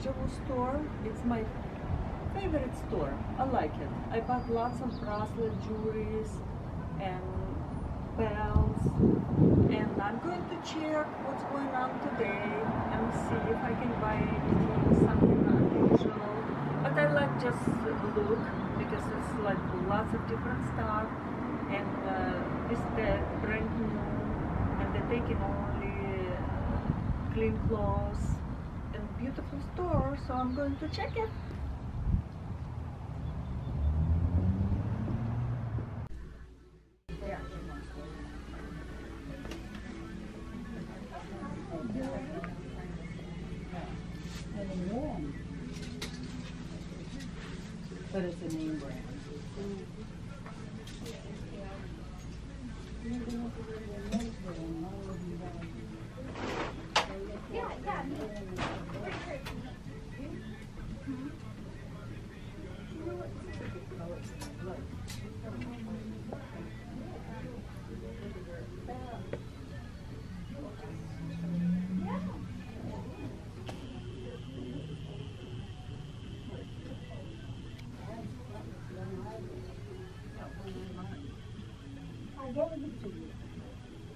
Deja store. It's my favorite store. I like it. I bought lots of bracelet jewelries and bells. And I'm going to check what's going on today and see if I can buy anything, something unusual. But I like just look because it's like lots of different stuff and uh, it's the brand new and they're taking only uh, clean clothes beautiful store so I'm going to check it. But it's a name brand. I gave it to you,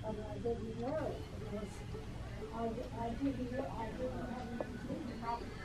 but I didn't know it I, I didn't, know, I didn't have it. No,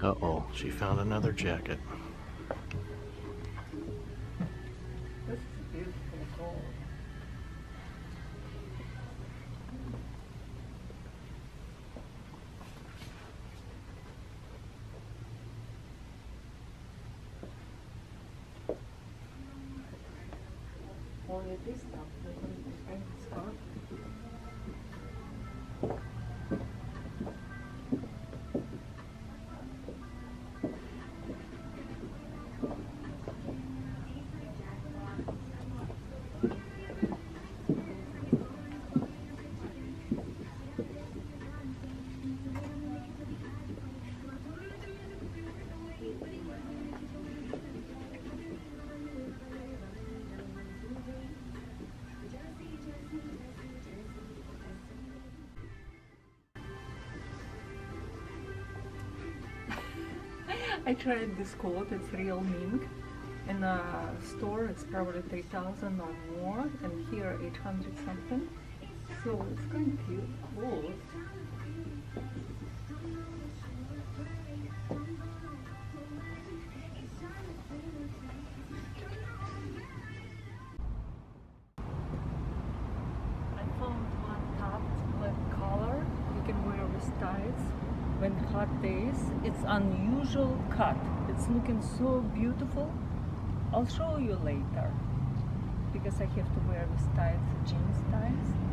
Uh oh, she found another jacket. This is beautiful and scarf. I tried this coat, it's real mink. In a store it's probably 3000 or more, and here 800 something. So it's kind of cute clothes. I found one top with collar. You can wear with tights when hot days. It's unusual cut. It's looking so beautiful. I'll show you later because I have to wear with tights, jeans tights.